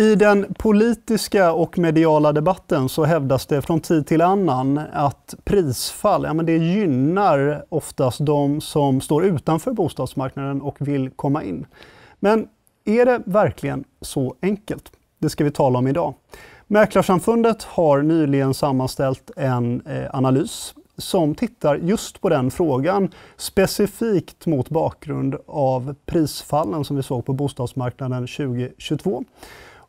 I den politiska och mediala debatten så hävdas det från tid till annan att prisfall ja, men det gynnar oftast de som står utanför bostadsmarknaden och vill komma in. Men är det verkligen så enkelt? Det ska vi tala om idag. Mäklarsamfundet har nyligen sammanställt en eh, analys som tittar just på den frågan specifikt mot bakgrund av prisfallen som vi såg på bostadsmarknaden 2022.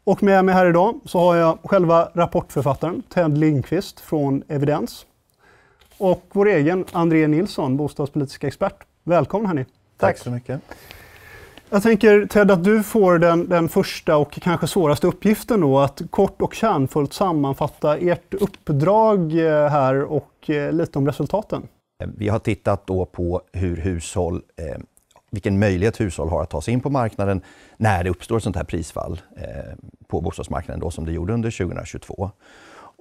Och med mig här idag så har jag själva rapportförfattaren Ted Lindqvist från Evidens och vår egen André Nilsson, bostadspolitisk expert. Välkommen hörni. Tack så mycket. Jag tänker Ted att du får den, den första och kanske svåraste uppgiften då att kort och kärnfullt sammanfatta ert uppdrag eh, här och eh, lite om resultaten. Vi har tittat då på hur hushåll, eh, vilken möjlighet hushåll har att ta sig in på marknaden när det uppstår ett sånt här prisfall eh, på bostadsmarknaden då, som det gjorde under 2022.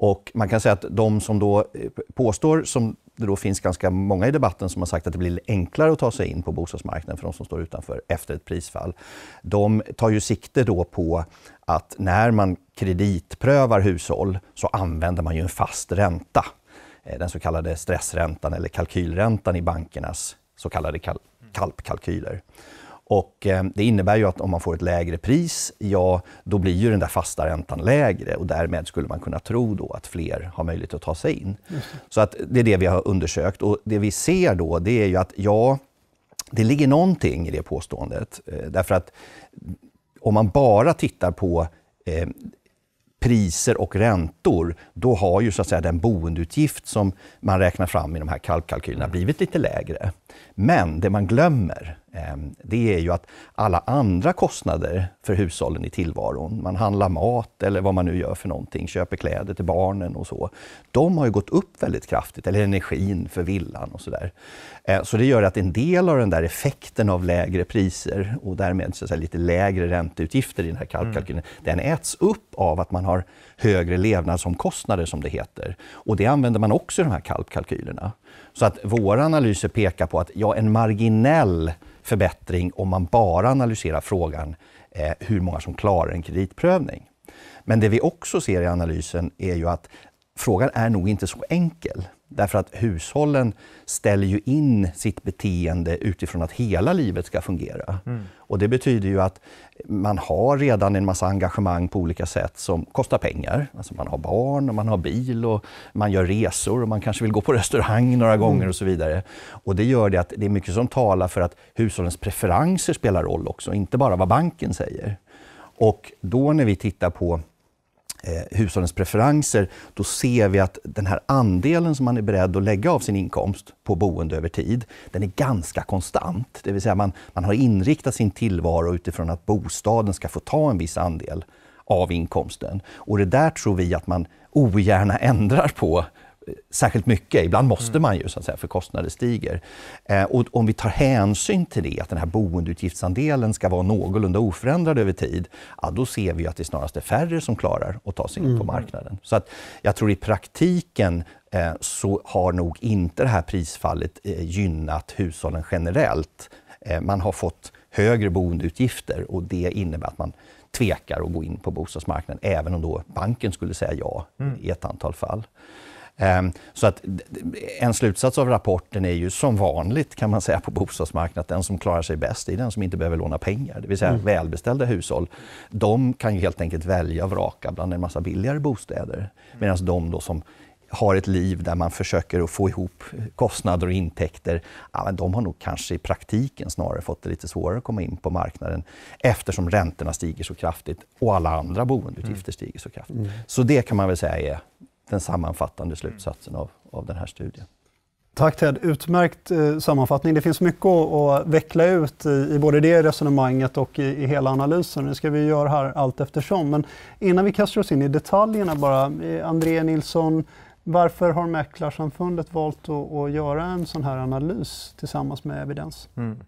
Och man kan säga att de som då eh, påstår, som det då finns ganska många i debatten som har sagt att det blir enklare att ta sig in på bostadsmarknaden för de som står utanför efter ett prisfall. De tar ju sikte då på att när man kreditprövar hushåll så använder man ju en fast ränta. Eh, den så kallade stressräntan eller kalkylräntan i bankernas så kallade kal kalpkalkyler. Och eh, det innebär ju att om man får ett lägre pris, ja då blir ju den där fasta räntan lägre och därmed skulle man kunna tro då att fler har möjlighet att ta sig in. Så att det är det vi har undersökt och det vi ser då det är ju att ja, det ligger någonting i det påståendet. Eh, därför att om man bara tittar på eh, priser och räntor, då har ju så att säga den boendeutgift som man räknar fram i de här kalkylerna blivit lite lägre. Men det man glömmer, Ehm, det är ju att alla andra kostnader för hushållen i tillvaron, man handlar mat eller vad man nu gör för någonting, köper kläder till barnen och så. De har ju gått upp väldigt kraftigt, eller energin för villan och sådär. Ehm, så det gör att en del av den där effekten av lägre priser och därmed så lite lägre ränteutgifter i den här kalkylen, mm. den äts upp av att man har högre levnadsomkostnader som det heter. Och det använder man också i de här kalkylerna. Så att våra analyser pekar på att ja, en marginell förbättring om man bara analyserar frågan eh, hur många som klarar en kreditprövning. Men det vi också ser i analysen är ju att frågan är nog inte så enkel. Därför att hushållen ställer ju in sitt beteende utifrån att hela livet ska fungera. Mm. Och det betyder ju att man har redan en massa engagemang på olika sätt som kostar pengar. Alltså man har barn och man har bil och man gör resor och man kanske vill gå på restaurang några mm. gånger och så vidare. Och det gör det att det är mycket som talar för att hushållens preferenser spelar roll också, inte bara vad banken säger. Och då när vi tittar på eh, hushållens preferenser, då ser vi att den här andelen som man är beredd att lägga av sin inkomst på boende över tid, den är ganska konstant. Det vill säga man, man har inriktat sin tillvaro utifrån att bostaden ska få ta en viss andel av inkomsten. Och det där tror vi att man ogärna ändrar på särskilt mycket. Ibland måste mm. man ju, så att säga, för kostnader stiger. Eh, och om vi tar hänsyn till det, att den här boendeutgiftsandelen ska vara någorlunda oförändrad över tid, ja, då ser vi att det snarast är färre som klarar att ta sig in mm. på marknaden. Så att jag tror i praktiken eh, så har nog inte det här prisfallet eh, gynnat hushållen generellt. Eh, man har fått högre boendeutgifter och det innebär att man tvekar att gå in på bostadsmarknaden, även om då banken skulle säga ja mm. i ett antal fall. Ehm, så att en slutsats av rapporten är ju som vanligt kan man säga på bostadsmarknaden, den som klarar sig bäst är den som inte behöver låna pengar. Det vill säga mm. välbeställda hushåll. De kan ju helt enkelt välja och vraka bland en massa billigare bostäder. Medan de då som har ett liv där man försöker att få ihop kostnader och intäkter, ja, men de har nog kanske i praktiken snarare fått det lite svårare att komma in på marknaden eftersom räntorna stiger så kraftigt och alla andra boendeutgifter mm. stiger så kraftigt. Mm. Så det kan man väl säga är den sammanfattande slutsatsen av, av den här studien. Tack Ted, utmärkt eh, sammanfattning. Det finns mycket att, att veckla ut i, i, både det resonemanget och i, i, hela analysen. Det ska vi göra här allt eftersom. Men innan vi kastar oss in i detaljerna bara, eh, André Nilsson, varför har Mäklarsamfundet valt att, att, göra en sån här analys tillsammans med evidens? Mm.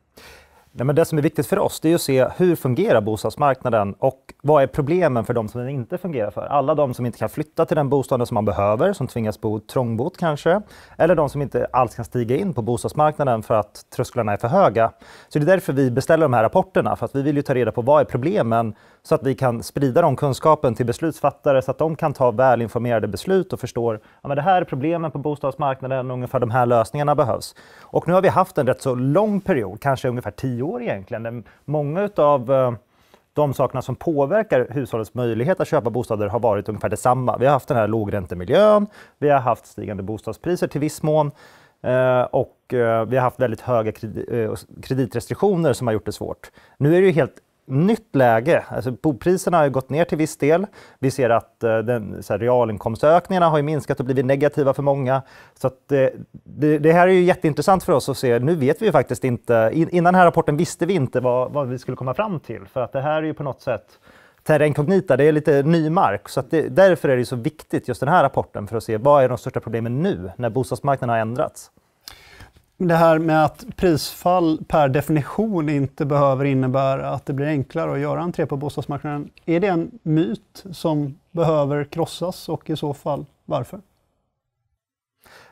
Nej, men det som är viktigt för oss det är att se hur fungerar bostadsmarknaden och vad är problemen för de som den inte fungerar för? Alla de som inte kan flytta till den bostaden som man behöver, som tvingas bo trångbott kanske, eller de som inte alls kan stiga in på bostadsmarknaden för att trösklarna är för höga. Så det är därför vi beställer de här rapporterna, för att vi vill ju ta reda på vad är problemen så att vi kan sprida den kunskapen till beslutsfattare så att de kan ta välinformerade beslut och förstår att det här är problemen på bostadsmarknaden och ungefär de här lösningarna behövs. Och nu har vi haft en rätt så lång period, kanske ungefär tio år egentligen, många av eh, de sakerna som påverkar hushållets möjlighet att köpa bostäder har varit ungefär detsamma. Vi har haft den här lågräntemiljön, vi har haft stigande bostadspriser till viss mån eh, och eh, vi har haft väldigt höga kreditrestriktioner som har gjort det svårt. Nu är det ju helt nytt läge. Alltså, bopriserna har gått ner till viss del. Vi ser att eh, den, så här, realinkomstökningarna har minskat och blivit negativa för många. Så att, eh, det, det, här är ju jätteintressant för oss att se. Nu vet vi ju faktiskt inte, in, innan den här rapporten visste vi inte vad, vad, vi skulle komma fram till. För att det här är ju på något sätt terra incognita, det är lite ny mark. Så det, därför är det så viktigt, just den här rapporten, för att se vad är de största problemen nu, när bostadsmarknaden har ändrats. Det här med att prisfall per definition inte behöver innebära att det blir enklare att göra entré på bostadsmarknaden. Är det en myt som behöver krossas och i så fall varför?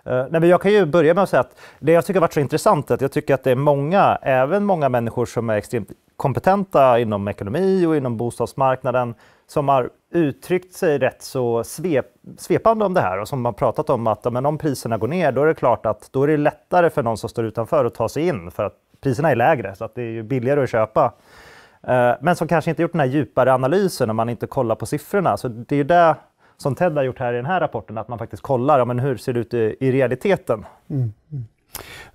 Eh, nej, men jag kan ju börja med att säga att det jag tycker har varit så intressant är att jag tycker att det är många, även många människor som är extremt kompetenta inom ekonomi och inom bostadsmarknaden som har uttryckt sig rätt så svep, svepande om det här och som har pratat om att men om priserna går ner då är det klart att då är det lättare för någon som står utanför att ta sig in för att priserna är lägre så att det är billigare att köpa. Eh, men som kanske inte gjort den här djupare analysen om man inte kollar på siffrorna. Så det är det som Ted har gjort här i den här rapporten, att man faktiskt kollar ja, men hur ser det ut i, i realiteten. Mm.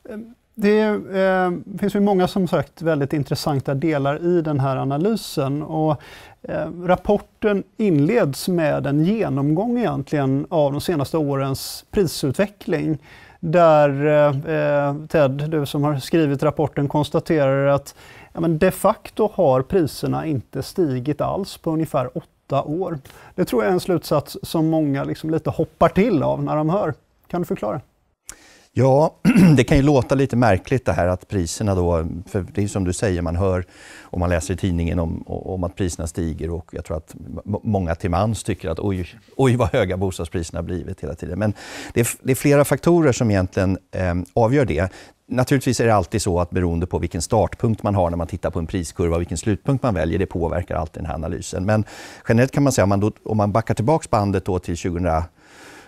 mm. Det eh, finns ju många som sagt väldigt intressanta delar i den här analysen. Och, eh, rapporten inleds med en genomgång egentligen av de senaste årens prisutveckling. Där eh, Ted, du som har skrivit rapporten, konstaterar att ja, men de facto har priserna inte stigit alls på ungefär åtta år. Det tror jag är en slutsats som många liksom lite hoppar till av när de hör. Kan du förklara? Ja, det kan ju låta lite märkligt det här att priserna då, för det är som du säger, man hör och man läser i tidningen om, om att priserna stiger och jag tror att många till mans tycker att oj, oj vad höga bostadspriserna har blivit hela tiden. Men det är, det är flera faktorer som egentligen eh, avgör det. Naturligtvis är det alltid så att beroende på vilken startpunkt man har när man tittar på en priskurva och vilken slutpunkt man väljer, det påverkar alltid den här analysen. Men generellt kan man säga, om man, då, om man backar tillbaka bandet då till 2000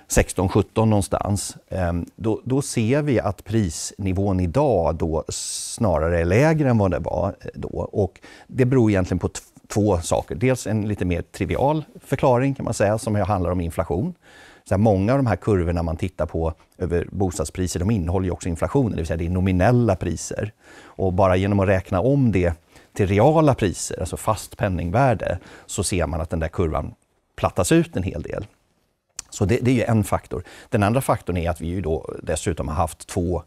16, 17 någonstans, ehm, då, då ser vi att prisnivån idag då snarare är lägre än vad det var eh, då. Och det beror egentligen på två saker. Dels en lite mer trivial förklaring kan man säga, som handlar om inflation. Så många av de här kurvorna man tittar på över bostadspriser, de innehåller ju också inflationen, det vill säga det är nominella priser. Och bara genom att räkna om det till reala priser, alltså fast penningvärde, så ser man att den där kurvan plattas ut en hel del. Så det, det, är en faktor. Den andra faktorn är att vi ju då dessutom har haft två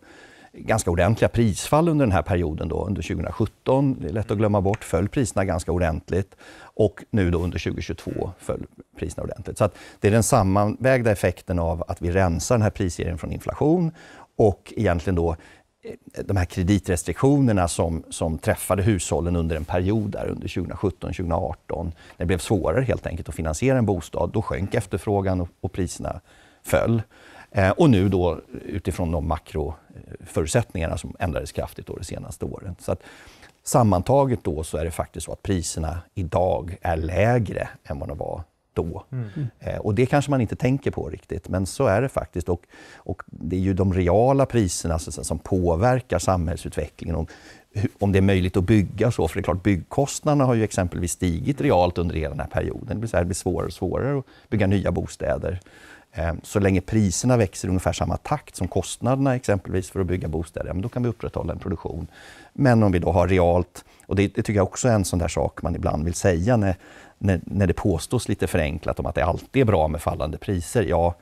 ganska ordentliga prisfall under den här perioden. Då. Under 2017, det är lätt att glömma bort, föll priserna ganska ordentligt. Och nu då under 2022 föll priserna ordentligt. Så det är den sammanvägda effekten av att vi rensar den här prisserien från inflation och egentligen då Eh, de här kreditrestriktionerna som, som träffade hushållen under en period där under 2017-2018. När det blev svårare helt enkelt att finansiera en bostad, då sjönk efterfrågan och, och priserna föll. Eh, och nu då utifrån de makroförutsättningarna som ändrades kraftigt då de senaste åren. Så att, sammantaget då så är det faktiskt så att priserna idag är lägre än vad de var då. Mm. Eh, och det kanske man inte tänker på riktigt, men så är det faktiskt. Och, och det är ju de reala priserna så, som påverkar samhällsutvecklingen. Om, om det är möjligt att bygga så, för det är klart byggkostnaderna har ju exempelvis stigit realt under hela den här perioden. Det blir, så här, det blir svårare och svårare att bygga nya bostäder. Eh, så länge priserna växer i ungefär samma takt som kostnaderna exempelvis för att bygga bostäder, då kan vi upprätthålla en produktion. Men om vi då har realt, och det, det tycker jag också är en sån där sak man ibland vill säga när, när, när det påstås lite förenklat om att det alltid är bra med fallande priser. Ja,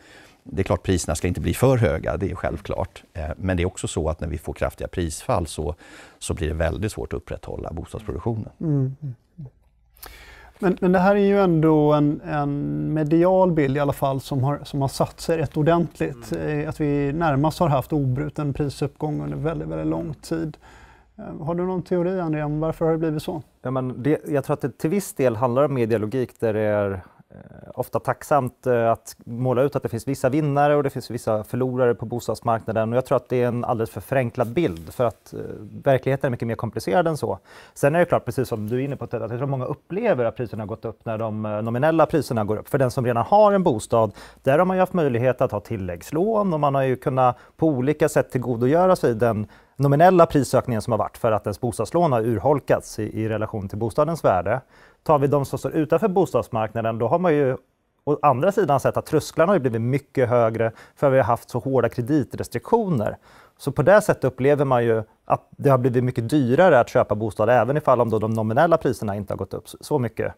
det är klart priserna ska inte bli för höga, det är självklart. Eh, men det är också så att när vi får kraftiga prisfall så, så blir det väldigt svårt att upprätthålla bostadsproduktionen. Mm. Men, men det här är ju ändå en, en, medial bild i alla fall som har, som har satt sig rätt ordentligt. Mm. Eh, att vi närmast har haft obruten prisuppgång under väldigt, väldigt lång tid. Eh, har du någon teori André om varför har det blivit så? Ja, men det, jag tror att det till viss del handlar om medialogik där det är Eh, ofta tacksamt eh, att måla ut att det finns vissa vinnare och det finns vissa förlorare på bostadsmarknaden. Och jag tror att det är en alldeles för förenklad bild för att eh, verkligheten är mycket mer komplicerad än så. Sen är det klart, precis som du är inne på, att jag tror många upplever att priserna har gått upp när de nominella priserna går upp. För den som redan har en bostad, där har man ju haft möjlighet att ha tilläggslån och man har ju kunnat på olika sätt tillgodogöra sig den nominella prisökningen som har varit för att ens bostadslån har urholkats i, i relation till bostadens värde. Tar vi de som står utanför bostadsmarknaden, då har man ju å andra sidan sett att trösklarna har blivit mycket högre för att vi har haft så hårda kreditrestriktioner. Så på det sättet upplever man ju att det har blivit mycket dyrare att köpa bostad, även ifall om de nominella priserna inte har gått upp så mycket.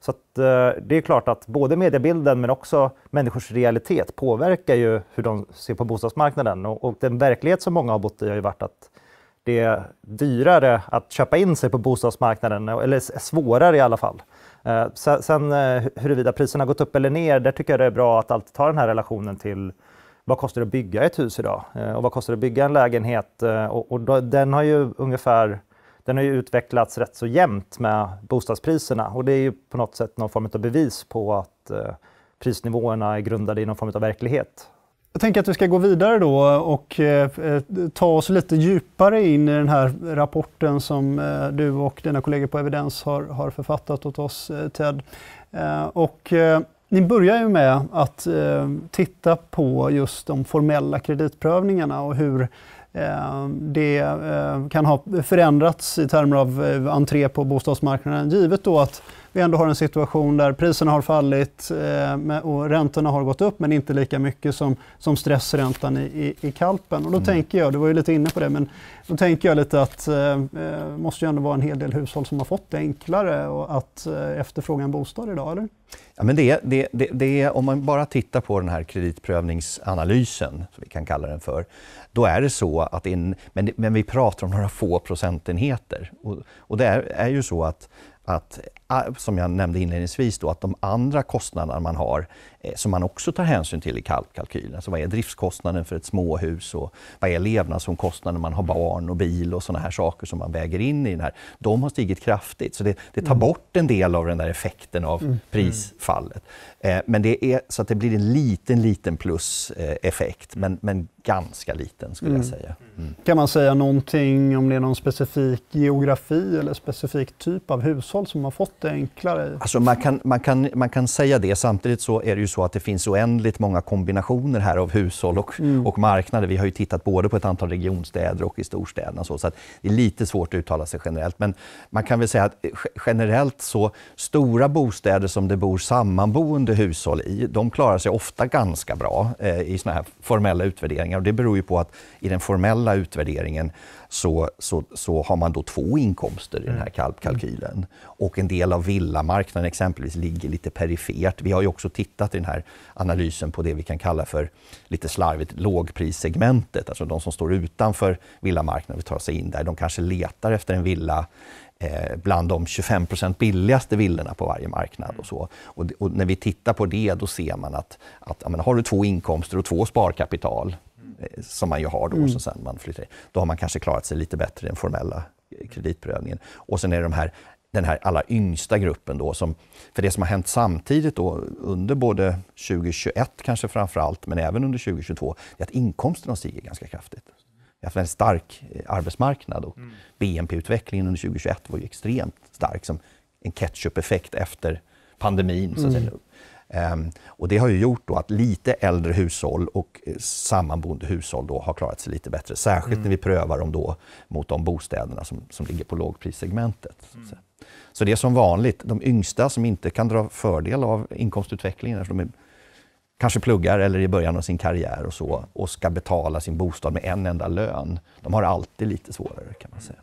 Så att, eh, det är klart att både mediebilden men också människors realitet påverkar ju hur de ser på bostadsmarknaden. Och, och den verklighet som många har bott i har ju varit att det är dyrare att köpa in sig på bostadsmarknaden, eller svårare i alla fall. Eh, sen eh, huruvida priserna gått upp eller ner, där tycker jag det är bra att alltid ta den här relationen till vad kostar det att bygga ett hus idag? Eh, och vad kostar det att bygga en lägenhet? Och, och den har ju ungefär den har ju utvecklats rätt så jämnt med bostadspriserna och det är ju på något sätt någon form av bevis på att prisnivåerna är grundade i någon form av verklighet. Jag tänker att vi ska gå vidare då och eh, eh, ta oss lite djupare in i den här rapporten som eh, du och dina kollegor på Evidens har, har författat åt oss, eh, Ted. Eh, och, eh, ni börjar ju med att eh, titta på just de formella kreditprövningarna och hur eh, det eh, kan ha förändrats i termer av entré på bostadsmarknaden, givet då att vi ändå har en situation där priserna har fallit eh, och räntorna har gått upp men inte lika mycket som, som stressräntan i, i, i kalpen. Och då mm. tänker jag, du var ju lite inne på det, men då tänker jag lite att det eh, eh, måste ju ändå vara en hel del hushåll som har fått det enklare och att eh, efterfråga en bostad idag, eller? Ja, men det, det, det, det, om man bara tittar på den här kreditprövningsanalysen, som vi kan kalla den för, då är det så att, in, men, men vi pratar om några få procentenheter. Och, och det är, är ju så att att, som jag nämnde inledningsvis, då, att de andra kostnaderna man har Eh, som man också tar hänsyn till i kalkylen. Alltså vad är driftskostnaden för ett småhus och vad är levnadsomkostnaden när man har barn och bil och sådana här saker som man väger in i den här. De har stigit kraftigt, så det, det tar mm. bort en del av den där effekten av mm. prisfallet. Eh, men det är så att det blir en liten, liten pluseffekt, men, men ganska liten skulle mm. jag säga. Mm. Kan man säga någonting om det är någon specifik geografi eller specifik typ av hushåll som har fått det enklare? Alltså man, kan, man, kan, man kan säga det, samtidigt så är det ju så att det finns oändligt många kombinationer här av hushåll och, mm. och marknader. Vi har ju tittat både på ett antal regionstäder och i storstäderna. Så, så att det är lite svårt att uttala sig generellt. Men man kan väl säga att generellt så stora bostäder som det bor sammanboende hushåll i, de klarar sig ofta ganska bra eh, i såna här formella utvärderingar. Och det beror ju på att i den formella utvärderingen så, så, så har man då två inkomster i den här mm. kalkylen. Och en del av villamarknaden exempelvis ligger lite perifert. Vi har ju också tittat i den här analysen på det vi kan kalla för, lite slarvigt, lågprissegmentet. Alltså de som står utanför villamarknaden och tar sig in där. De kanske letar efter en villa eh, bland de 25% billigaste villorna på varje marknad. Och så. Och, och, när vi tittar på det, då ser man att, att menar, har du två inkomster och två sparkapital, som man ju har då, mm. så sen man flyttar in. Då har man kanske klarat sig lite bättre i den formella kreditprövningen. Och sen är det de här, den här allra yngsta gruppen då, som, för det som har hänt samtidigt då under både 2021 kanske framför allt, men även under 2022, är att inkomsterna stiger ganska kraftigt. Vi har haft en stark eh, arbetsmarknad och mm. BNP-utvecklingen under 2021 var ju extremt stark, som en ketchup-effekt efter pandemin. Så att mm. säga. Um, och det har ju gjort då att lite äldre hushåll och eh, sammanboende hushåll då har klarat sig lite bättre. Särskilt mm. när vi prövar dem då mot de bostäderna som, som ligger på lågprissegmentet. Mm. Så. så det är som vanligt, de yngsta som inte kan dra fördel av inkomstutvecklingen eftersom de är, kanske pluggar eller i början av sin karriär och så och ska betala sin bostad med en enda lön. De har alltid lite svårare kan man säga.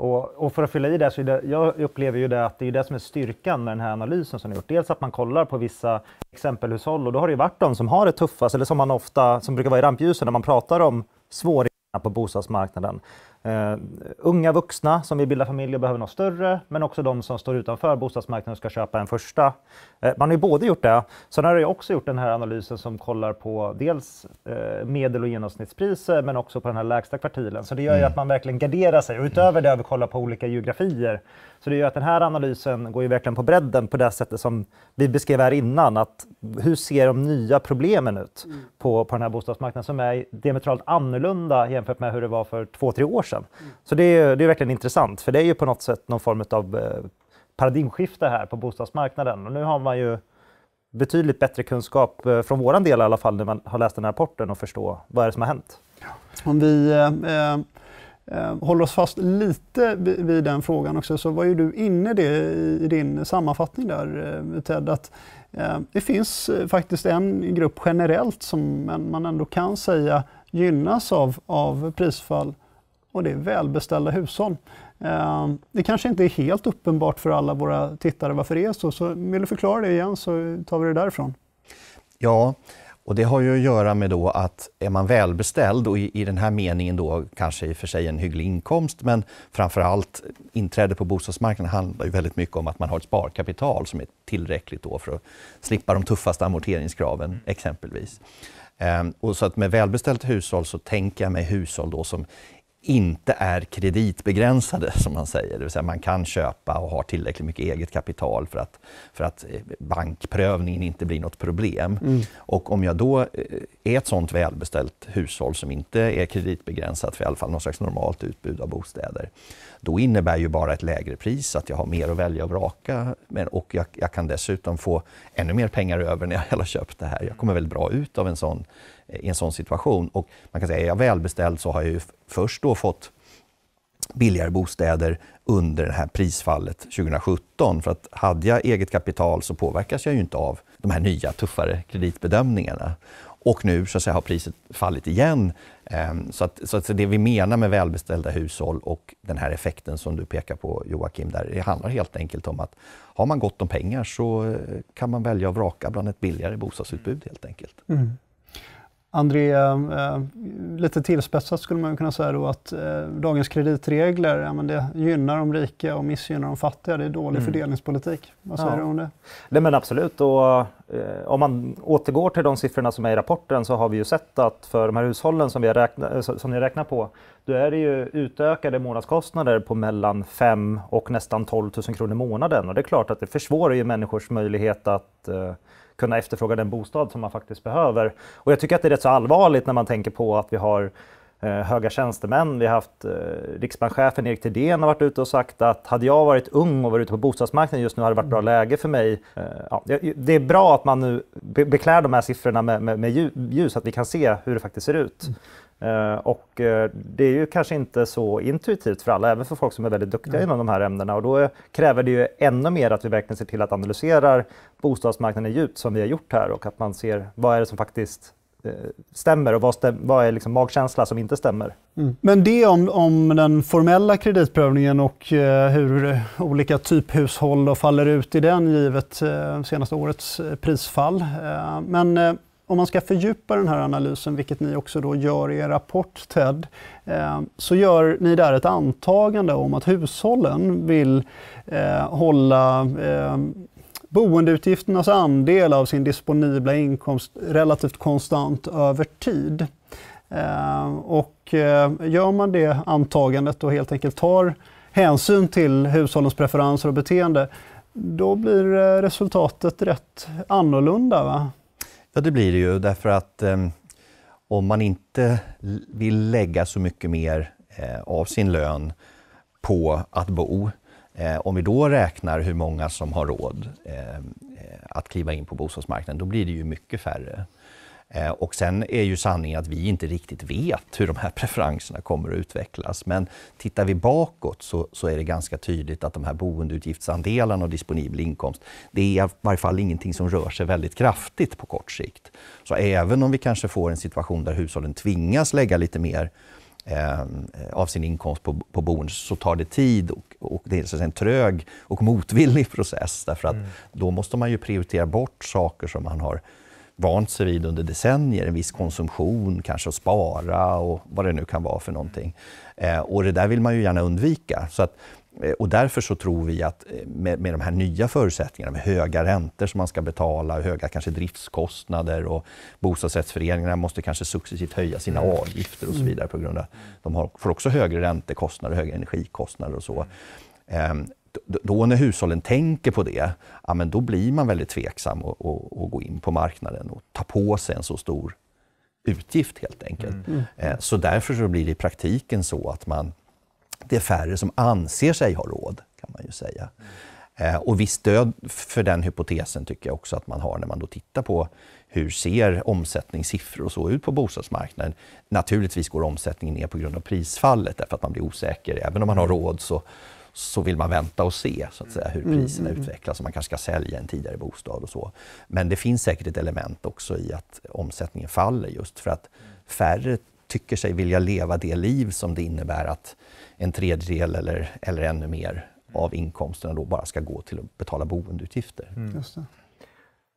Och, och, för att fylla i det, så det, jag upplever ju det att det är det som är styrkan med den här analysen som ni gjort. Dels att man kollar på vissa exempelhushåll och då har det ju varit de som har det tuffast, eller som man ofta, som brukar vara i rampljuset när man pratar om svårigheterna på bostadsmarknaden eh, unga vuxna som vill bilda familj och behöver något större, men också de som står utanför bostadsmarknaden och ska köpa en första. Eh, man har ju både gjort det, sen har jag också gjort den här analysen som kollar på dels eh, medel och genomsnittspriser, men också på den här lägsta kvartilen. Så det gör ju mm. att man verkligen garderar sig och utöver det har vi kollat på olika geografier. Så det gör att den här analysen går ju verkligen på bredden på det sättet som vi beskrev här innan. Att hur ser de nya problemen ut mm. på, på den här bostadsmarknaden som är diametralt annorlunda jämfört med hur det var för två, tre år sedan. Mm. Så det är, det är verkligen intressant, för det är ju på något sätt någon form av eh, paradigmskifte här på bostadsmarknaden. Och nu har man ju betydligt bättre kunskap, eh, från vår del i alla fall, när man har läst den här rapporten och förstå vad är det som har hänt. Om vi eh, eh, eh, håller oss fast lite vid den frågan också, så var ju du inne det i din sammanfattning där Ted, att eh, det finns faktiskt en grupp generellt som man ändå kan säga gynnas av, av prisfall och det är välbeställda hushåll. Eh, det kanske inte är helt uppenbart för alla våra tittare varför det är så, så vill du förklara det igen så tar vi det därifrån. Ja, och det har ju att göra med då att är man välbeställd och i, i den här meningen då kanske i och för sig en hygglig inkomst men framförallt inträde på bostadsmarknaden handlar ju väldigt mycket om att man har ett sparkapital som är tillräckligt då för att slippa de tuffaste amorteringskraven exempelvis. Ehm, och så att med välbeställt hushåll så tänker jag mig hushåll då som inte är kreditbegränsade, som man säger. Det vill säga man kan köpa och har tillräckligt mycket eget kapital för att, för att eh, bankprövningen inte blir något problem. Mm. Och om jag då eh, är ett sådant välbeställt hushåll som inte är kreditbegränsat för i alla fall något slags normalt utbud av bostäder, då innebär ju bara ett lägre pris att jag har mer att välja och vraka och jag, jag kan dessutom få ännu mer pengar över när jag har köpt det här. Jag kommer väldigt bra ut av en sån i en sån situation. Och man kan säga, är jag välbeställd så har jag ju först då fått billigare bostäder under det här prisfallet 2017. För att hade jag eget kapital så påverkas jag ju inte av de här nya tuffare kreditbedömningarna. Och nu så att säga, har priset fallit igen. Ehm, så, att, så att det vi menar med välbeställda hushåll och den här effekten som du pekar på Joakim, där det handlar helt enkelt om att har man gott om pengar så eh, kan man välja att vraka bland ett billigare bostadsutbud helt enkelt. Mm. André, eh, lite tillspetsat skulle man kunna säga då att eh, dagens kreditregler, ja, men det gynnar de rika och missgynnar de fattiga. Det är dålig mm. fördelningspolitik. Vad säger ja. du om det? Nej, men absolut. Och, eh, om man återgår till de siffrorna som är i rapporten så har vi ju sett att för de här hushållen som, vi har räknat, eh, som ni räknar på, då är det ju utökade månadskostnader på mellan 5 och nästan 12 000 kronor i månaden. Och det är klart att det försvårar ju människors möjlighet att eh, kunna efterfråga den bostad som man faktiskt behöver. Och jag tycker att det är rätt så allvarligt när man tänker på att vi har eh, höga tjänstemän. Vi har haft eh, riksbankschefen Erik Thedéen har varit ute och sagt att hade jag varit ung och varit ute på bostadsmarknaden just nu hade det varit bra läge för mig. Eh, ja, det är bra att man nu beklär de här siffrorna med, med, med ljus, så att vi kan se hur det faktiskt ser ut. Mm. Uh, och uh, det är ju kanske inte så intuitivt för alla, även för folk som är väldigt duktiga mm. inom de här ämnena. Och då kräver det ju ännu mer att vi verkligen ser till att analysera bostadsmarknaden djupt som vi har gjort här och att man ser vad är det som faktiskt uh, stämmer och vad, stäm vad är liksom magkänsla som inte stämmer. Mm. Men det om, om den formella kreditprövningen och hur olika typhushåll faller ut i den givet senaste årets prisfall. men om man ska fördjupa den här analysen, vilket ni också då gör i er rapport TED, eh, så gör ni där ett antagande om att hushållen vill eh, hålla eh, boendeutgifternas andel av sin disponibla inkomst relativt konstant över tid. Eh, och eh, gör man det antagandet och helt enkelt tar hänsyn till hushållens preferenser och beteende, då blir eh, resultatet rätt annorlunda. Va? Ja, det blir det ju därför att eh, om man inte vill lägga så mycket mer eh, av sin lön på att bo, eh, om vi då räknar hur många som har råd ehm, eh, att kliva in på bostadsmarknaden, då blir det ju mycket färre. Eh, och sen är ju sanningen att vi inte riktigt vet hur de här preferenserna kommer att utvecklas. Men tittar vi bakåt så, så är det ganska tydligt att de här boendeutgiftsandelarna och disponibel inkomst, det är i varje fall ingenting som rör sig väldigt kraftigt på kort sikt. Så även om vi kanske får en situation där hushållen tvingas lägga lite mer eh, av sin inkomst på, på boende så tar det tid och, och det är en trög och motvillig process. Därför att mm. då måste man ju prioritera bort saker som man har vant sig vid under decennier, en viss konsumtion, kanske att spara och vad det nu kan vara för någonting. Eh, och det där vill man ju gärna undvika. Så att, eh, och därför så tror vi att eh, med, med de här nya förutsättningarna, med höga räntor som man ska betala, höga kanske driftskostnader och bostadsrättsföreningarna måste kanske successivt höja sina mm. avgifter och så vidare på grund av att de har, får också högre räntekostnader, höga energikostnader och så. Då när hushållen tänker på det, ja, men då blir man väldigt tveksam att gå in på marknaden och ta på sig en så stor utgift helt enkelt. Mm. mm. Eh, så därför så blir det i praktiken så att man, det är färre som anser sig ha råd, kan man ju säga. Mm. Och visst stöd för den hypotesen tycker jag också att man har när man då tittar på hur ser omsättningssiffror och så ut på bostadsmarknaden. Naturligtvis går omsättningen ner på grund av prisfallet därför att man blir osäker. Även om man har råd så, så vill man vänta och se så att säga, hur mm, priserna mm, mm. utvecklas och man kanske ska sälja en tidigare bostad och så. Men det finns säkert ett element också i att omsättningen faller just för att färre tycker sig vilja leva det liv som det innebär att en tredjedel eller, eller ännu mer av inkomsterna då bara ska gå till att betala boendeutgifter. Mm.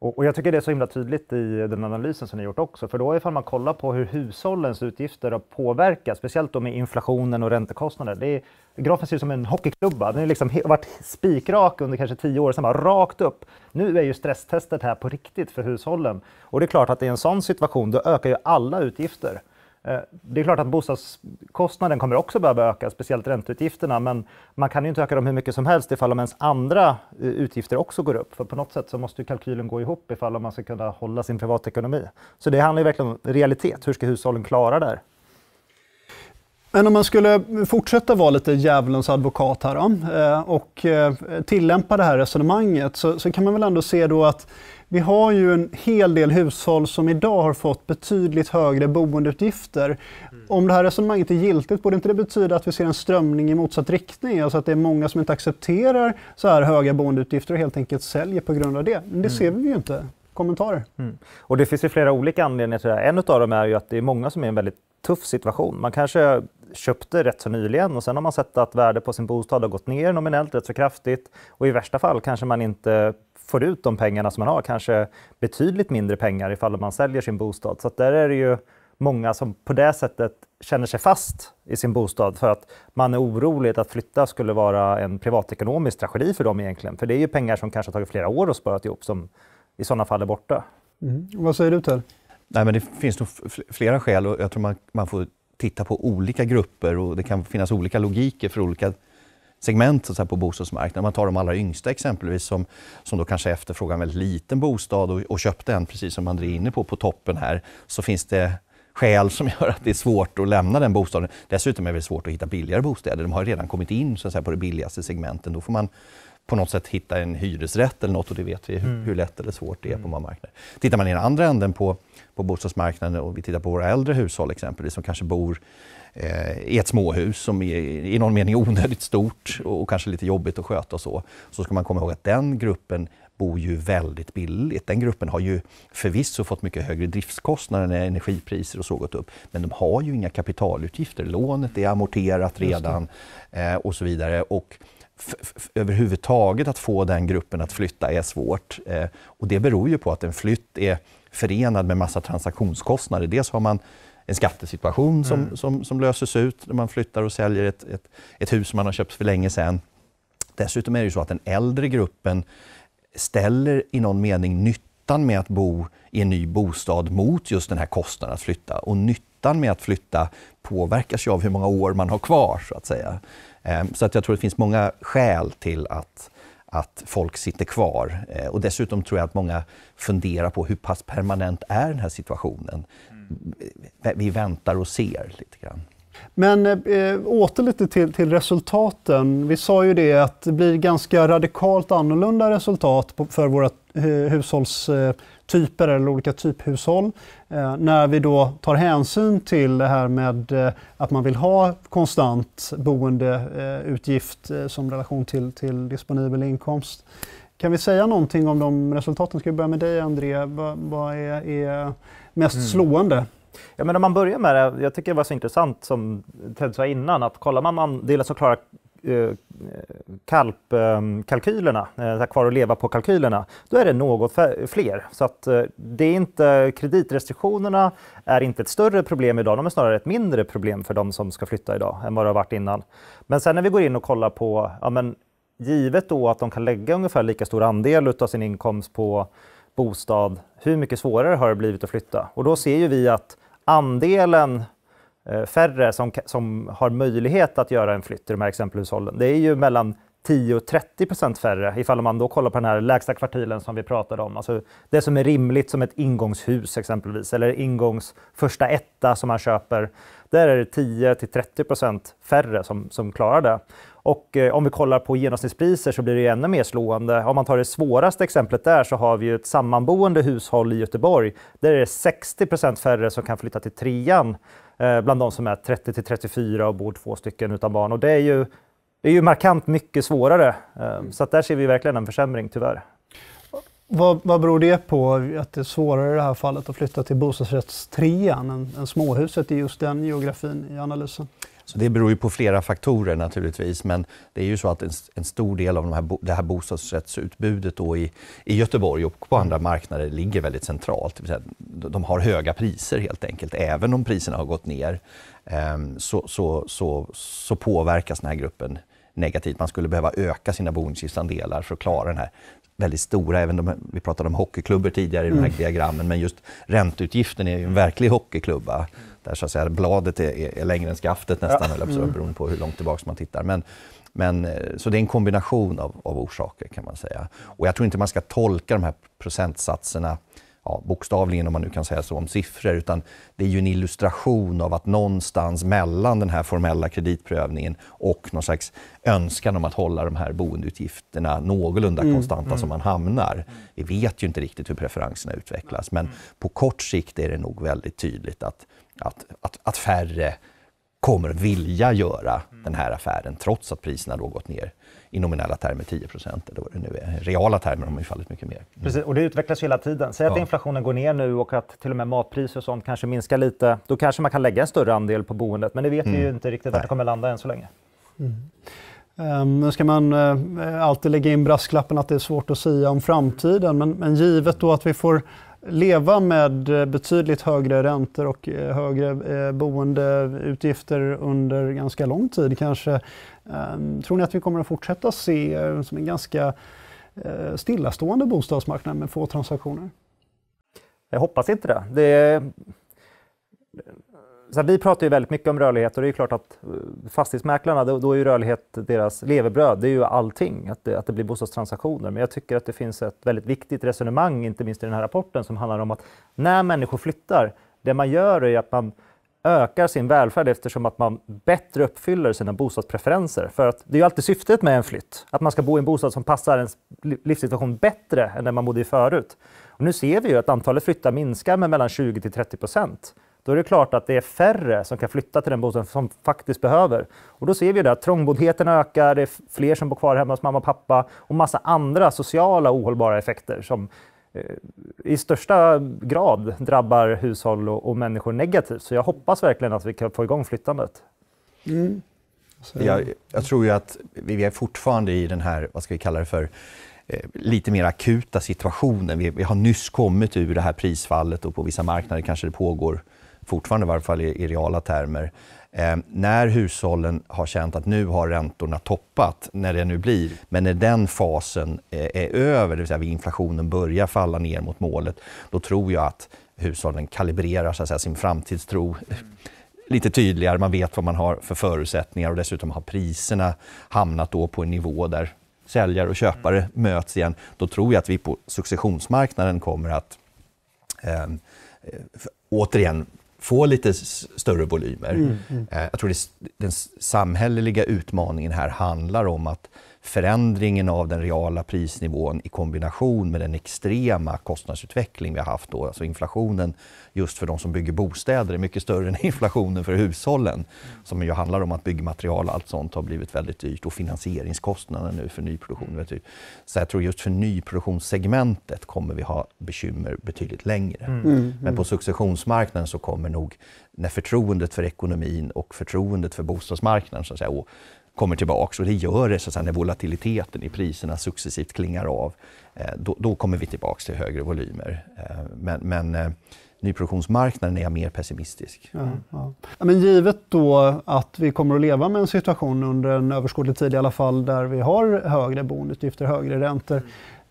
Och, och, jag tycker det är så himla tydligt i den analysen som ni gjort också, för då ifall man kollar på hur hushållens utgifter har påverkats, speciellt då med inflationen och räntekostnader. Det är, grafen ser ut som en hockeyklubba. Den har liksom varit spikrak under kanske tio år, sen bara rakt upp. Nu är ju stresstestet här på riktigt för hushållen. Och det är klart att i en sån situation, då ökar ju alla utgifter. Eh, det är klart att bostadskostnaden kommer också behöva öka, speciellt ränteutgifterna, men man kan ju inte öka dem hur mycket som helst ifall om ens andra eh, utgifter också går upp. För på något sätt så måste kalkylen gå ihop ifall man ska kunna hålla sin privatekonomi. Så det handlar ju verkligen om realitet. Hur ska hushållen klara det här? Men om man skulle fortsätta vara lite djävulens advokat här då, eh, och tillämpa det här resonemanget så, så kan man väl ändå se då att vi har ju en hel del hushåll som idag har fått betydligt högre boendeutgifter. Mm. Om det här resonemanget är giltigt, borde inte det betyda att vi ser en strömning i motsatt riktning? Alltså att det är många som inte accepterar så här höga boendeutgifter och helt enkelt säljer på grund av det. Men det mm. ser vi ju inte. Kommentarer? Mm. Och det finns ju flera olika anledningar till det här. En av dem är ju att det är många som är i en väldigt tuff situation. Man kanske köpte rätt så nyligen och sen har man sett att värdet på sin bostad har gått ner nominellt rätt så kraftigt och i värsta fall kanske man inte får ut de pengarna som man har, kanske betydligt mindre pengar ifall man säljer sin bostad. Så där är det ju många som på det sättet känner sig fast i sin bostad för att man är orolig att flytta skulle vara en privatekonomisk tragedi för dem egentligen. För det är ju pengar som kanske har tagit flera år att spara ihop som i sådana fall är borta. Mm. Vad säger du Ted? Nej, men det finns nog flera skäl och jag tror man, man får titta på olika grupper och det kan finnas olika logiker för olika segment så på bostadsmarknaden. Man tar de allra yngsta exempelvis som, som då kanske efterfrågar en väldigt liten bostad och, och köpte en, precis som André är inne på, på toppen här, så finns det skäl som gör att det är svårt att lämna den bostaden. Dessutom är det svårt att hitta billigare bostäder. De har redan kommit in så att säga, på det billigaste segmenten. Då får man på något sätt hitta en hyresrätt eller något och det vet vi mm. hur lätt eller svårt det är på många marknader. Tittar man i den andra änden på, på bostadsmarknaden och vi tittar på våra äldre hushåll exempelvis som kanske bor i ett småhus som är i någon mening onödigt stort och kanske lite jobbigt att sköta och så. Så ska man komma ihåg att den gruppen bor ju väldigt billigt. Den gruppen har ju förvisso fått mycket högre driftskostnader när energipriser och så gått upp. Men de har ju inga kapitalutgifter. Lånet är amorterat redan eh, och så vidare. Och överhuvudtaget att få den gruppen att flytta är svårt. Eh, och det beror ju på att en flytt är förenad med massa transaktionskostnader. Dels har man en skattesituation som, mm. som, som, löses ut när man flyttar och säljer ett, ett, ett hus som man har köpt för länge sedan. Dessutom är det ju så att den äldre gruppen ställer i någon mening nyttan med att bo i en ny bostad mot just den här kostnaden att flytta. Och nyttan med att flytta påverkas ju av hur många år man har kvar, så att säga. Ehm, så att jag tror det finns många skäl till att, att folk sitter kvar. Ehm, och dessutom tror jag att många funderar på hur pass permanent är den här situationen? Vi väntar och ser lite grann. Men eh, eh, åter lite till, till resultaten. Vi sa ju det att det blir ganska radikalt annorlunda resultat på, för våra eh, hushållstyper eh, eller olika typhushåll. Eh, när vi då tar hänsyn till det här med eh, att man vill ha konstant boendeutgift eh, som relation till, till disponibel inkomst. Kan vi säga någonting om de resultaten? Ska vi börja med dig André? Vad, vad är, är, mest mm. slående? Ja, men om man börjar med det, jag tycker det var så intressant som Ted sa innan, att kollar man andelen som klarar kalpkalkylerna, eh, kvar att leva på-kalkylerna, då är det något fler. Så att eh, det är inte, kreditrestriktionerna är inte ett större problem idag, de är snarare ett mindre problem för de som ska flytta idag än vad det har varit innan. Men sen när vi går in och kollar på, ja, men, givet då att de kan lägga ungefär lika stor andel av sin inkomst på bostad, hur mycket svårare har det blivit att flytta? Och då ser ju vi att andelen eh, färre som, som har möjlighet att göra en flytt i de här exempelhushållen. Det är ju mellan 10 och 30 procent färre ifall man då kollar på den här lägsta kvartilen som vi pratade om. Alltså det som är rimligt som ett ingångshus exempelvis, eller ingångs första etta som man köper. Där är det 10 till 30 procent färre som, som klarar det. Och eh, om vi kollar på genomsnittspriser så blir det ännu mer slående. Om man tar det svåraste exemplet där så har vi ett sammanboende hushåll i Göteborg. Där är det 60 procent färre som kan flytta till trean eh, bland de som är 30 till 34 och bor två stycken utan barn. Och det är ju, det är ju markant mycket svårare. Eh, så att där ser vi verkligen en försämring tyvärr. Vad, vad beror det på att det är svårare i det här fallet att flytta till bostadsrättstrean än, än småhuset i just den geografin i analysen? Så det beror ju på flera faktorer naturligtvis, men det är ju så att en, en stor del av de här, det här bostadsrättsutbudet då i, i Göteborg och på andra marknader ligger väldigt centralt. De har höga priser helt enkelt, även om priserna har gått ner ehm, så, så, så, så påverkas den här gruppen negativt. Man skulle behöva öka sina boningsandelar för att klara den här väldigt stora, även de, vi pratade om hockeyklubbor tidigare i de här mm. diagrammen, men just ränteutgiften är ju en verklig hockeyklubba. Där så att säga, bladet är, är, längre än skaftet nästan, ja. eller mm. beroende på hur långt tillbaka man tittar. Men, men, eh, så det är en kombination av, av orsaker kan man säga. Och jag tror inte man ska tolka de här procentsatserna ja, bokstavligen om man nu kan säga så om siffror, utan det är ju en illustration av att någonstans mellan den här formella kreditprövningen och någon slags önskan om att hålla de här boendeutgifterna någorlunda mm, konstanta mm. som man hamnar. Vi vet ju inte riktigt hur preferenserna utvecklas, men på kort sikt är det nog väldigt tydligt att, att, att, att färre kommer vilja göra den här affären trots att priserna då gått ner i nominella termer 10 procent eller vad det nu är. Reala termer har ju fallit mycket mer. Mm. Precis, och det utvecklas hela tiden. Säg att ja. inflationen går ner nu och att till och med matpriser och sånt kanske minskar lite. Då kanske man kan lägga en större andel på boendet, men det vet mm. vi ju mm. inte riktigt var det kommer landa än så länge. Mm. Um, nu ska man uh, alltid lägga in brasklappen att det är svårt att säga om framtiden, men, men givet då att vi får leva med eh, betydligt högre räntor och eh, högre eh, boendeutgifter under ganska lång tid kanske. Ehm, tror ni att vi kommer att fortsätta se som en ganska stillastående bostadsmarknad med få transaktioner? Jag hoppas inte det. det så vi pratar ju väldigt mycket om rörlighet och det är klart att eh, fastighetsmäklarna, då, är ju rörlighet deras levebröd. Det är ju allting, att det, att det blir bostadstransaktioner. Men jag tycker att det finns ett väldigt viktigt resonemang, inte minst i den här rapporten, som handlar om att när människor flyttar, det man gör är att man ökar sin välfärd eftersom att man bättre uppfyller sina bostadspreferenser. För att det är ju alltid syftet med en flytt, att man ska bo i en bostad som passar ens livssituation bättre än den man bodde i förut. Och nu ser vi ju att antalet flyttar minskar med mellan 20 till 30 procent då är det klart att det är färre som kan flytta till den bostaden som faktiskt behöver. Och då ser vi det att trångboddheten ökar, det är fler som bor kvar hemma hos mamma och pappa och massa andra sociala ohållbara effekter som eh, i största grad drabbar hushåll och, och, människor negativt. Så jag hoppas verkligen att vi kan få igång flyttandet. Mm. Jag, jag, tror ju att vi är fortfarande i den här, vad ska vi kalla det för, eh, lite mer akuta situationen. Vi, vi, har nyss kommit ur det här prisfallet och på vissa marknader kanske det pågår fortfarande i varje fall i, i reala termer. Eh, när hushållen har känt att nu har räntorna toppat, när det nu blir, men när den fasen eh, är över, det vill säga inflationen börjar falla ner mot målet, då tror jag att hushållen kalibrerar så att säga, sin framtidstro lite tydligare. Man vet vad man har för förutsättningar och dessutom har priserna hamnat då på en nivå där säljare och köpare möts igen. Då tror jag att vi på successionsmarknaden kommer att eh, återigen få lite större volymer. Mm, mm. Eh, jag tror det, den samhälleliga utmaningen här handlar om att förändringen av den reala prisnivån i kombination med den extrema kostnadsutveckling vi har haft, då, alltså inflationen just för de som bygger bostäder är mycket större än inflationen för hushållen. Som ju handlar om att byggmaterial och allt sånt har blivit väldigt dyrt och finansieringskostnaden nu för nyproduktion är dyrt. Så jag tror just för nyproduktionssegmentet kommer vi ha bekymmer betydligt längre. Mm. Mm. Men på successionsmarknaden så kommer nog, när förtroendet för ekonomin och förtroendet för bostadsmarknaden så att säga, och kommer tillbaka, och det gör det så att säga, när volatiliteten i priserna successivt klingar av. Eh, då, då, kommer vi tillbaka till högre volymer. Eh, men, men eh, nyproduktionsmarknaden är jag mer pessimistisk. Ja, ja. Men givet då att vi kommer att leva med en situation under en överskådlig tid i alla fall där vi har högre boendeutgifter, högre räntor.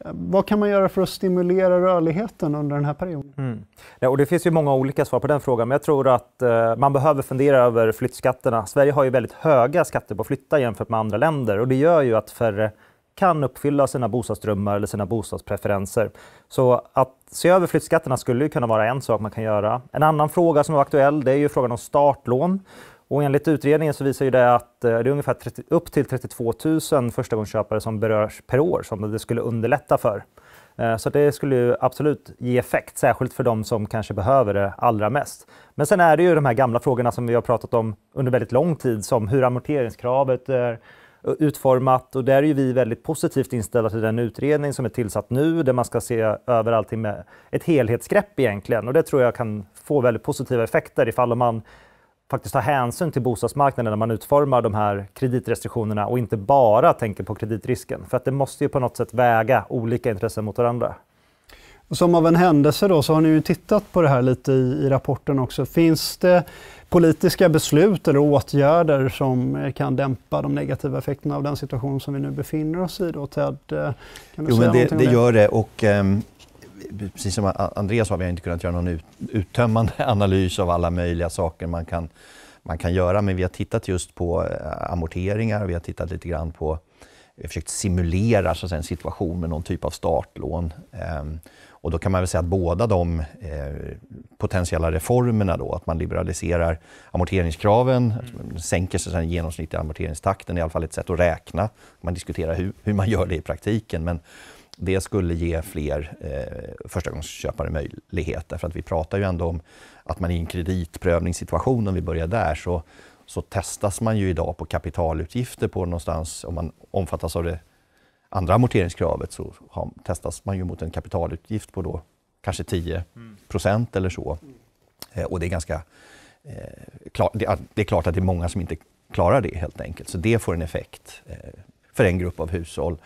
Vad kan man göra för att stimulera rörligheten under den här perioden? Mm. Ja, och det finns ju många olika svar på den frågan, men jag tror att eh, man behöver fundera över flyttskatterna. Sverige har ju väldigt höga skatter på att flytta jämfört med andra länder och det gör ju att färre kan uppfylla sina bostadsdrömmar eller sina bostadspreferenser. Så att se över flyttskatterna skulle kunna vara en sak man kan göra. En annan fråga som är aktuell det är ju frågan om startlån. Och enligt utredningen så visar ju det att eh, det är ungefär 30, upp till 32 000 förstagångsköpare som berörs per år som det skulle underlätta för. Eh, så det skulle ju absolut ge effekt, särskilt för de som kanske behöver det allra mest. Men sen är det ju de här gamla frågorna som vi har pratat om under väldigt lång tid, som hur amorteringskravet är utformat och där är ju vi väldigt positivt inställda till den utredning som är tillsatt nu där man ska se över allting med ett helhetsgrepp egentligen och det tror jag kan få väldigt positiva effekter ifall man faktiskt tar hänsyn till bostadsmarknaden när man utformar de här kreditrestriktionerna och inte bara tänker på kreditrisken. För att det måste ju på något sätt väga olika intressen mot varandra. Som av en händelse då så har ni ju tittat på det här lite i, i rapporten också. Finns det politiska beslut eller åtgärder som kan dämpa de negativa effekterna av den situation som vi nu befinner oss i då Ted? Kan du jo, säga men det, det, det gör det och um, precis som Andreas sa, vi har inte kunnat göra någon ut, uttömmande analys av alla möjliga saker man kan, man kan göra, men vi har tittat just på eh, amorteringar, vi har tittat lite grann på vi har försökt simulera så säga, en situation med någon typ av startlån. Ehm, och då kan man väl säga att båda de eh, potentiella reformerna, då, att man liberaliserar amorteringskraven, mm. sänker så den genomsnittliga amorteringstakten, är i alla fall ett sätt att räkna. Man diskuterar hur, hur man gör det i praktiken. Men det skulle ge fler eh, förstagångsköpare möjlighet. Därför att vi pratar ju ändå om att man i en kreditprövningssituation, om vi börjar där, så, så testas man ju idag på kapitalutgifter på någonstans, om man omfattas av det andra amorteringskravet, så har, testas man ju mot en kapitalutgift på då kanske 10 procent eller så. Eh, och det är ganska eh, klart, det, det, är klart att det är många som inte klarar det helt enkelt. Så det får en effekt eh, för en grupp av hushåll.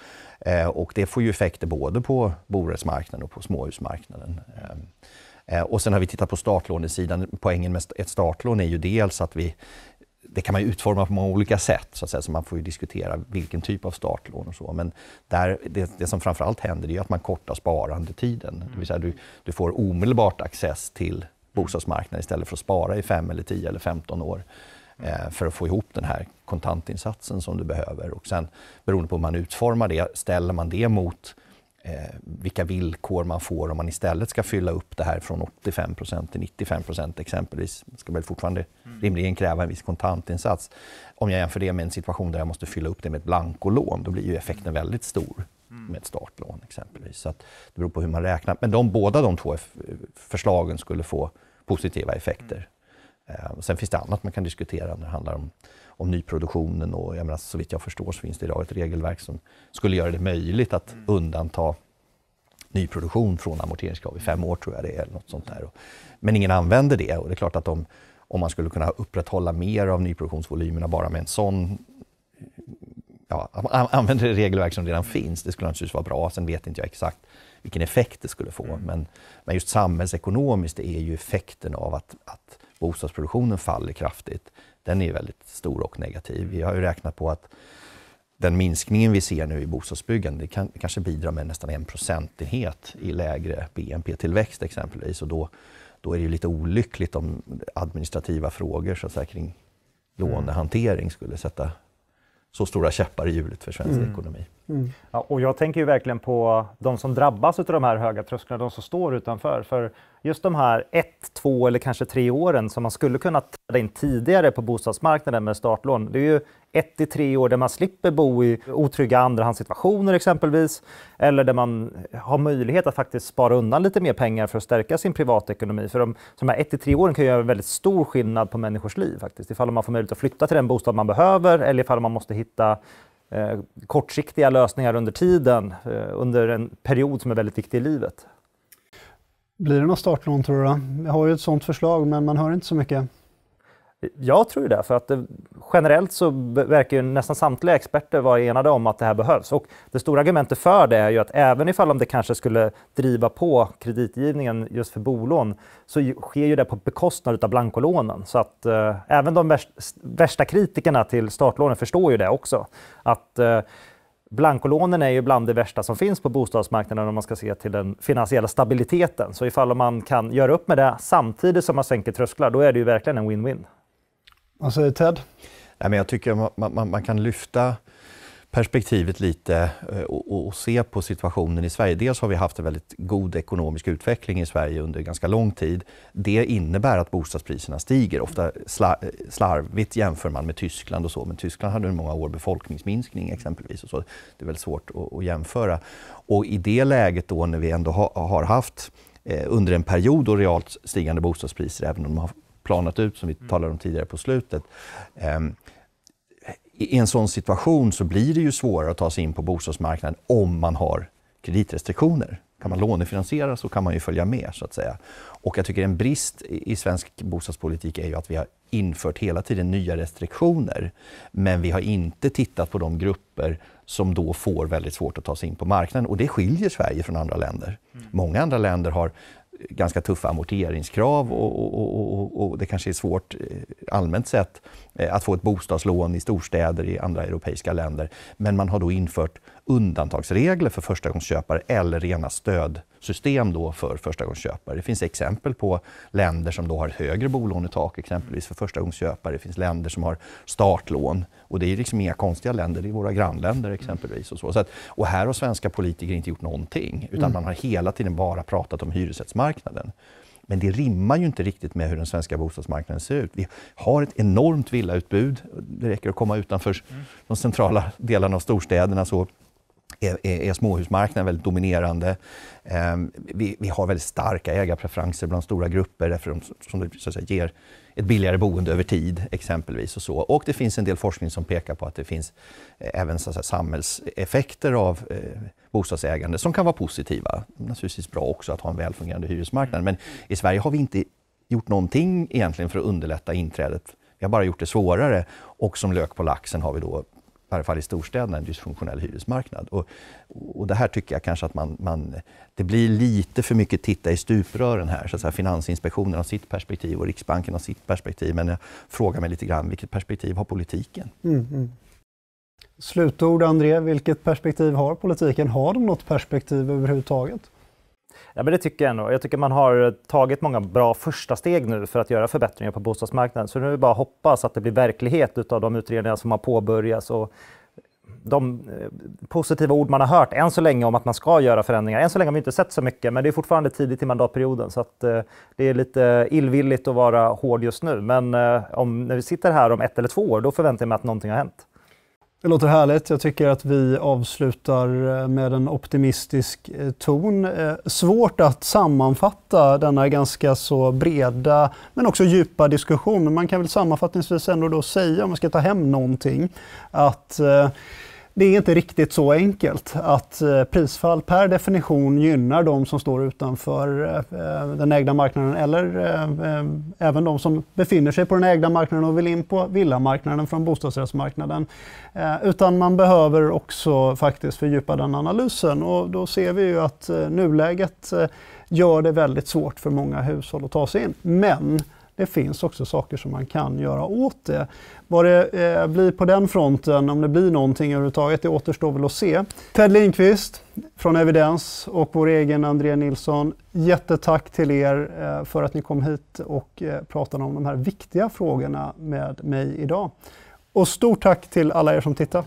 Eh, och det får ju effekter både på borättsmarknaden och på småhusmarknaden. Eh, eh, och sen har vi tittat på startlånesidan. Poängen med ett startlån är ju dels att vi det kan man utforma på många olika sätt, så, att säga, så man får ju diskutera vilken typ av startlån och så. Men där, det, det som framförallt händer är att man kortar sparandetiden. Det vill säga du, du får omedelbart access till bostadsmarknaden istället för att spara i 5 eller 10 eller 15 år för att få ihop den här kontantinsatsen som du behöver. Och sen beroende på hur man utformar det, ställer man det mot eh, vilka villkor man får om man istället ska fylla upp det här från 85 till 95% exempelvis. Det ska väl fortfarande mm. rimligen kräva en viss kontantinsats. Om jag jämför det med en situation där jag måste fylla upp det med ett blankolån, då blir ju effekten väldigt stor mm. med ett startlån exempelvis. Så det beror på hur man räknar. Men de, båda de två förslagen skulle få positiva effekter. Eh, sen finns det annat man kan diskutera när det handlar om, om nyproduktionen och jag menar, så vitt jag förstår så finns det idag ett regelverk som skulle göra det möjligt att mm. undanta nyproduktion från amorteringskrav i fem år tror jag det är. Eller något sånt där. Men ingen använder det och det är klart att om, om man skulle kunna upprätthålla mer av nyproduktionsvolymerna bara med en sån ja, använder det regelverk som redan finns, det skulle naturligtvis vara bra. Sen vet inte jag exakt vilken effekt det skulle få. Mm. Men, men just samhällsekonomiskt är ju effekten av att, att bostadsproduktionen faller kraftigt, den är väldigt stor och negativ. Vi har ju räknat på att den minskningen vi ser nu i bostadsbyggande, det kan, kanske bidrar med nästan en procentenhet i lägre BNP-tillväxt exempelvis. Och då, då är det ju lite olyckligt om administrativa frågor så att säga, kring lånehantering skulle sätta så stora käppar i hjulet för svensk mm. ekonomi. Mm. Ja, och jag tänker ju verkligen på de som drabbas av de här höga trösklarna, de som står utanför. För just de här ett, två eller kanske tre åren som man skulle kunna träda in tidigare på bostadsmarknaden med startlån. Det är ju ett till tre år där man slipper bo i otrygga andrahandssituationer exempelvis. Eller där man har möjlighet att faktiskt spara undan lite mer pengar för att stärka sin privatekonomi. För de, de här ett till tre åren kan göra väldigt stor skillnad på människors liv faktiskt. Ifall man får möjlighet att flytta till den bostad man behöver eller ifall man måste hitta eh, kortsiktiga lösningar under tiden, eh, under en period som är väldigt viktig i livet. Blir det något startlån tror du? Jag har ju ett sådant förslag men man hör inte så mycket. Jag tror det, för att det, generellt så verkar ju nästan samtliga experter vara enade om att det här behövs. Och det stora argumentet för det är ju att även ifall om det kanske skulle driva på kreditgivningen just för bolån så sker ju det på bekostnad av blankolånen. Så att eh, även de värsta, värsta kritikerna till startlånen förstår ju det också. Att eh, Blankolånen är ju bland det värsta som finns på bostadsmarknaden om man ska se till den finansiella stabiliteten. Så ifall man kan göra upp med det samtidigt som man sänker trösklar, då är det ju verkligen en win-win. Vad säger Ted? Nej, men jag tycker man, man, man kan lyfta perspektivet lite eh, och, och, se på situationen i Sverige. Dels har vi haft en väldigt god ekonomisk utveckling i Sverige under ganska lång tid. Det innebär att bostadspriserna stiger. Ofta slarvigt jämför man med Tyskland och så, men Tyskland hade under många år befolkningsminskning exempelvis. Och så. Det är väldigt svårt att, att jämföra. Och i det läget då när vi ändå ha, har haft eh, under en period då realt stigande bostadspriser, även om de har planat ut som vi talade om tidigare på slutet, eh, i en sån situation så blir det ju svårare att ta sig in på bostadsmarknaden om man har kreditrestriktioner. Kan man lånefinansiera så kan man ju följa med så att säga. Och jag tycker en brist i svensk bostadspolitik är ju att vi har infört hela tiden nya restriktioner. Men vi har inte tittat på de grupper som då får väldigt svårt att ta sig in på marknaden. Och det skiljer Sverige från andra länder. Mm. Många andra länder har ganska tuffa amorteringskrav och, och, och, och, det kanske är svårt eh, allmänt sett eh, att få ett bostadslån i storstäder i andra europeiska länder. Men man har då infört undantagsregler för förstagångsköpare eller rena stödsystem då för förstagångsköpare. Det finns exempel på länder som då har ett högre bolånetak exempelvis för förstagångsköpare. Det finns länder som har startlån och det är liksom inga konstiga länder, det är våra grannländer exempelvis. Och, så. så att, och här har svenska politiker inte gjort någonting utan mm. man har hela tiden bara pratat om hyresrättsmarknaden. Men det rimmar ju inte riktigt med hur den svenska bostadsmarknaden ser ut. Vi har ett enormt villautbud. Det räcker att komma utanför mm. de centrala delarna av storstäderna så är, är, är småhusmarknaden väldigt dominerande. Eh, vi, vi, har väldigt starka ägarpreferenser bland stora grupper därför de, som så att säga, ger ett billigare boende över tid exempelvis. Och, så. och det finns en del forskning som pekar på att det finns eh, även så att säga, samhällseffekter av eh, bostadsägande som kan vara positiva. Naturligtvis bra också att ha en välfungerande hyresmarknad. Men i Sverige har vi inte gjort någonting egentligen för att underlätta inträdet. Vi har bara gjort det svårare och som lök på laxen har vi då i varje fall i storstäderna, en dysfunktionell hyresmarknad. Och, och det här tycker jag kanske att man, man, det blir lite för mycket titta i stuprören här. Så att säga, Finansinspektionen har sitt perspektiv och Riksbanken har sitt perspektiv. Men jag frågar mig lite grann, vilket perspektiv har politiken? Mm, mm. Slutord André, vilket perspektiv har politiken? Har de något perspektiv överhuvudtaget? Ja, men det tycker jag nog. Jag tycker man har tagit många bra första steg nu för att göra förbättringar på bostadsmarknaden. Så nu är det bara att hoppas att det blir verklighet av de utredningar som har påbörjats och de eh, positiva ord man har hört än så länge om att man ska göra förändringar. Än så länge har vi inte sett så mycket, men det är fortfarande tidigt i mandatperioden så att eh, det är lite illvilligt att vara hård just nu. Men eh, om, när vi sitter här om ett eller två år, då förväntar jag mig att någonting har hänt. Det låter härligt. Jag tycker att vi avslutar eh, med en optimistisk eh, ton. Eh, svårt att sammanfatta denna ganska så breda men också djupa diskussion. Men man kan väl sammanfattningsvis ändå då säga, om man ska ta hem någonting, att det är inte riktigt så enkelt att eh, prisfall per definition gynnar de som står utanför eh, den ägda marknaden eller eh, även de som befinner sig på den ägda marknaden och vill in på villamarknaden från bostadsrättsmarknaden. Utan man behöver också faktiskt fördjupa den analysen och då ser vi ju att nuläget gör det väldigt svårt för många hushåll att ta sig in. Men det finns också saker som man kan göra åt det. Vad det eh, blir på den fronten, om det blir någonting överhuvudtaget, det återstår väl att se. Ted Lindqvist från Evidens och vår egen André Nilsson, jättetack till er eh, för att ni kom hit och eh, pratade om de här viktiga frågorna med mig idag. Och stort tack till alla er som tittar.